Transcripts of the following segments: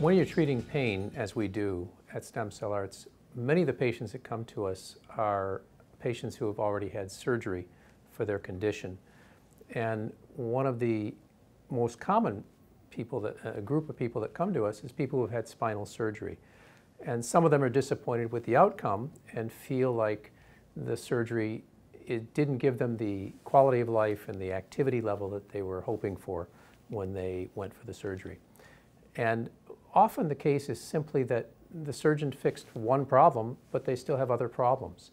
When you're treating pain, as we do at Stem Cell Arts, many of the patients that come to us are patients who have already had surgery for their condition. And one of the most common people that, uh, a group of people that come to us is people who have had spinal surgery. And some of them are disappointed with the outcome and feel like the surgery it didn't give them the quality of life and the activity level that they were hoping for when they went for the surgery. And often the case is simply that the surgeon fixed one problem, but they still have other problems.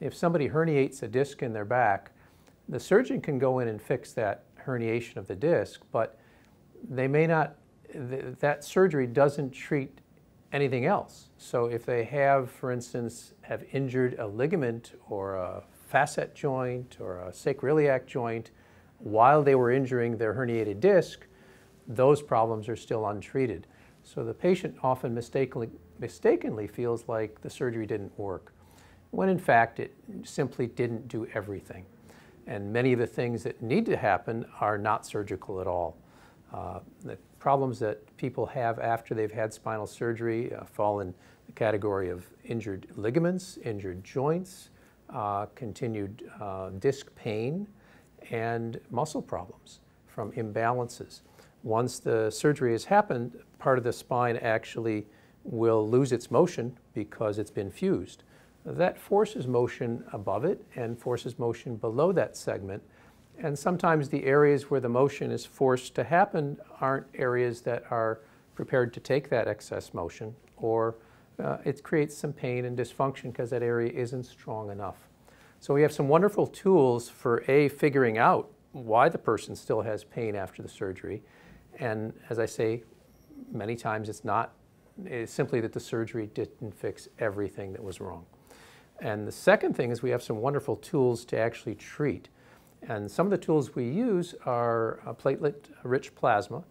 If somebody herniates a disc in their back, the surgeon can go in and fix that herniation of the disc, but they may not, th that surgery doesn't treat anything else. So if they have, for instance, have injured a ligament or a facet joint or a sacroiliac joint while they were injuring their herniated disc, those problems are still untreated. So the patient often mistakenly, mistakenly feels like the surgery didn't work, when in fact it simply didn't do everything. And many of the things that need to happen are not surgical at all. Uh, the problems that people have after they've had spinal surgery uh, fall in the category of injured ligaments, injured joints, uh, continued uh, disc pain, and muscle problems from imbalances. Once the surgery has happened, part of the spine actually will lose its motion because it's been fused. That forces motion above it and forces motion below that segment. And sometimes the areas where the motion is forced to happen aren't areas that are prepared to take that excess motion, or uh, it creates some pain and dysfunction because that area isn't strong enough. So we have some wonderful tools for A, figuring out why the person still has pain after the surgery. And as I say, many times it's not, it's simply that the surgery didn't fix everything that was wrong. And the second thing is we have some wonderful tools to actually treat. And some of the tools we use are platelet-rich plasma.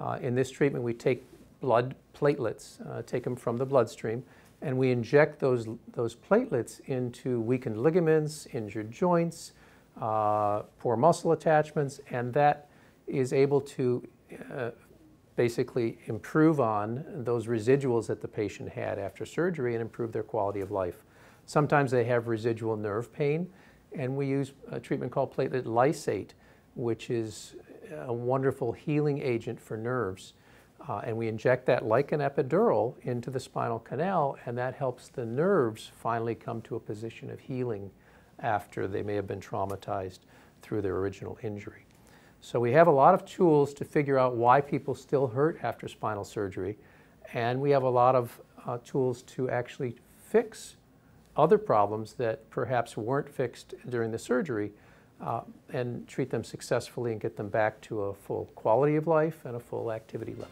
Uh, in this treatment, we take blood platelets, uh, take them from the bloodstream, and we inject those, those platelets into weakened ligaments, injured joints, uh, poor muscle attachments, and that is able to uh, basically improve on those residuals that the patient had after surgery and improve their quality of life. Sometimes they have residual nerve pain, and we use a treatment called platelet lysate, which is a wonderful healing agent for nerves. Uh, and we inject that like an epidural into the spinal canal, and that helps the nerves finally come to a position of healing after they may have been traumatized through their original injury. So we have a lot of tools to figure out why people still hurt after spinal surgery, and we have a lot of uh, tools to actually fix other problems that perhaps weren't fixed during the surgery uh, and treat them successfully and get them back to a full quality of life and a full activity level.